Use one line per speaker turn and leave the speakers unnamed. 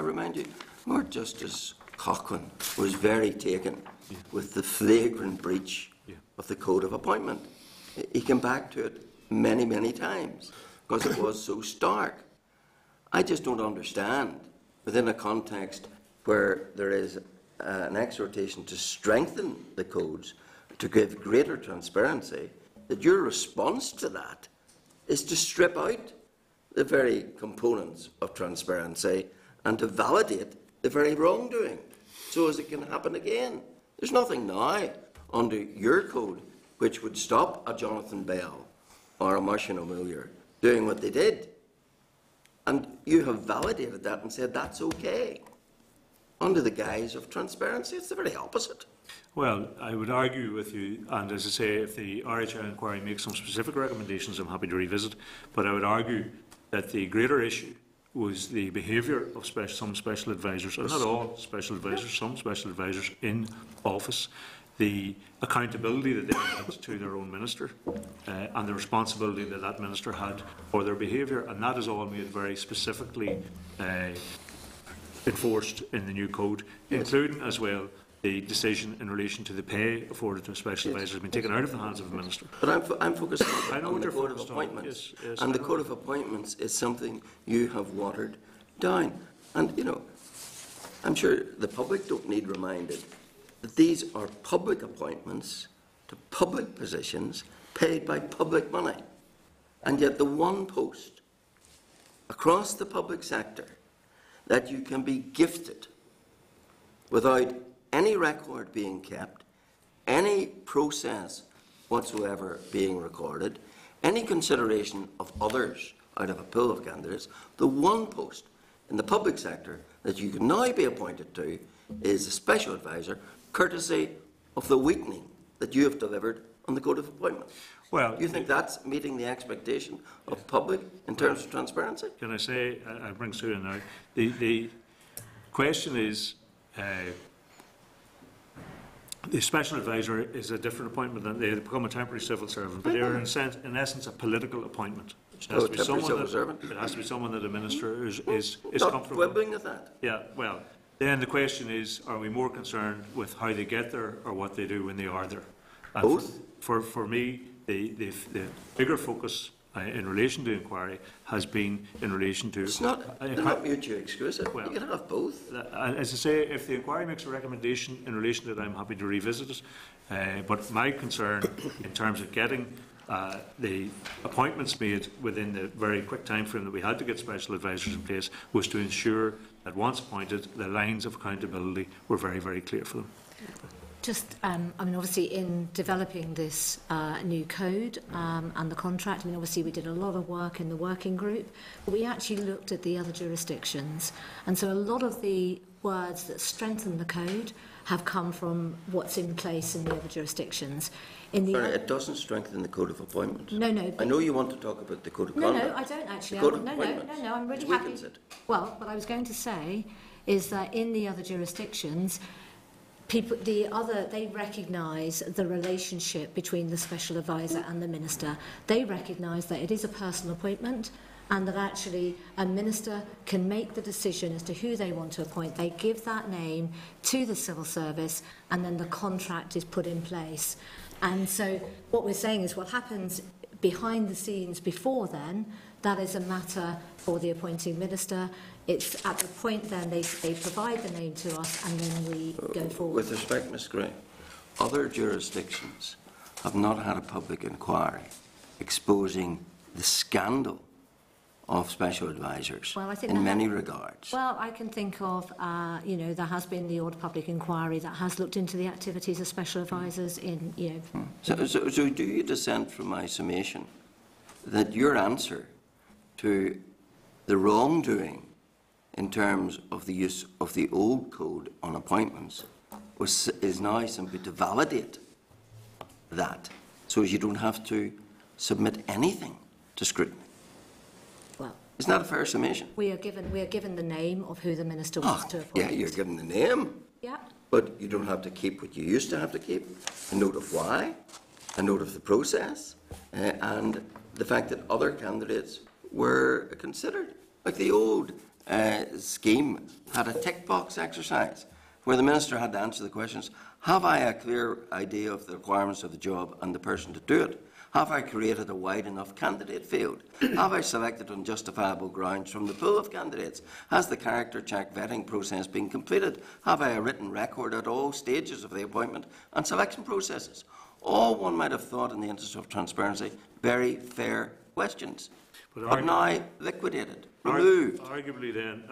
I remind you, Lord Justice Coghlin was very taken with the flagrant breach
Yeah.
of the Code of Appointment. He- He came back to it many, many times because it was so stark. I just don't understand within a context where there is uh, an exhortation to strengthen the codes, to give greater transparency, that your response to that is to strip out the very components of transparency and to validate the very wrongdoing so as it can happen again. There's nothing now under your code which would stop a Jonathan Bell or a Máirtín Ó Muilleoir doing what they did. And you have validated that and said that's okay under the guise of transparency. It's the very opposite.
Well, I would argue with you, and as I say, if the RHI inquiry makes some specific recommendations, I'm happy to revisit. But I would argue that the greater issue was the behaviour of some special advisors, or not all special advisors, some special advisors in office, the accountability that they had to their own minister, uh, and the responsibility that that minister had for their behaviour, and that is all made very specifically uh, enforced in the new code, including as well the decision in relation to the pay afforded to a special advisors has been taken out of the hands of the minister.
But I'm, fo- I'm focused
I know
on
what
the
you're
Code of
focused on.
Appointments.
Yes, yes,
and
I
the
know.
Code of Appointments is something you have watered down. And, you know, I'm sure the public don't need reminded that these are public appointments to public positions paid by public money. And yet the one post across the public sector that you can be gifted without any record being kept, any process whatsoever being recorded, any consideration of others out of a pool of candidates, the one post in the public sector that you can now be appointed to is a special advisor, courtesy of the weakening that you have delivered on the Code of Appointment.
Well,
You think that's meeting the expectation of public in terms of transparency?
Can I say, I I bring Sue in now, the, the question is, uh, the special advisor is a different appointment than, they become a temporary civil servant, but they're in mm-hmm. sense, in essence, a political appointment. It has
Oh,
to be someone
civil
that-
servant.
It has to be someone that a minister mm-hmm. is, is, is
Not
comfortable.
quibbling with that.
Yeah, well, then the question is, are we more concerned with how they get there or what they do when they are there? And for-
Both.
For, for me, the, the, the bigger focus uh, in relation to inquiry has been in relation to.
It's not,
Uh,
they're not mutually exclusive.
Well-
You can have both.
uh, As I say, if the inquiry makes a recommendation in relation to that, I'm happy to revisit it. Uh, But my concern in terms of getting uh, the appointments made within the very quick timeframe that we had to get special advisors in place was to ensure that once appointed, the lines of accountability were very, very clear for them.
Just, um, I mean, obviously, in developing this uh, new code um, and the contract, I mean, obviously, we did a lot of work in the working group, but we actually looked at the other jurisdictions. And so a lot of the words that strengthen the code have come from what's in place in the other jurisdictions. In the
Sorry, it doesn't strengthen the Code of Appointment.
no, no,
I know you want to talk about the Code of
No,
Conduct.
no, no, I don't actually.
The Code of
no, no, no, no, I'm really
It
happy.
it.
Well, what I was going to say is that in the other jurisdictions, people, the other, they recognise the relationship between the special advisor and the minister. They recognise that it is a personal appointment and that actually a minister can make the decision as to who they want to appoint. They give that name to the civil service and then the contract is put in place. And so what we're saying is what happens behind the scenes before then, that is a matter for the appointing minister. It's at the point then they, they provide the name to us and then we go uh, forward.
With respect, Ms Gray, other jurisdictions have not had a public inquiry exposing the scandal of special advisors
Well, I think
in many regards.
Well, I can think of, uh, you know, there has been the odd public inquiry that has looked into the activities of special hmm. advisors in, you know, hmm.
So, so, so do you dissent from my summation that your answer to the wrongdoing in terms of the use of the old code on appointments was, is now simply to validate that, so as you don't have to submit anything to scrutiny?
well,
Isn't that a fair summation?
we are given, we are given the name of who the minister wants
Oh,
to appoint.
yeah, you're given the name,
Yeah,
but you don't have to keep what you used to have to keep. A note of why, a note of the process, uh, and the fact that other candidates were considered, like the old uh, scheme had a tick box exercise where the minister had to answer the questions Have I a clear idea of the requirements of the job and the person to do it? Have I created a wide enough candidate field? Have I selected on justifiable grounds from the pool of candidates? Has the character check vetting process been completed? Have I a written record at all stages of the appointment and selection processes? All one might have thought, in the interest of transparency, very fair questions,
But
but now liquidated, removed.
Arguably then,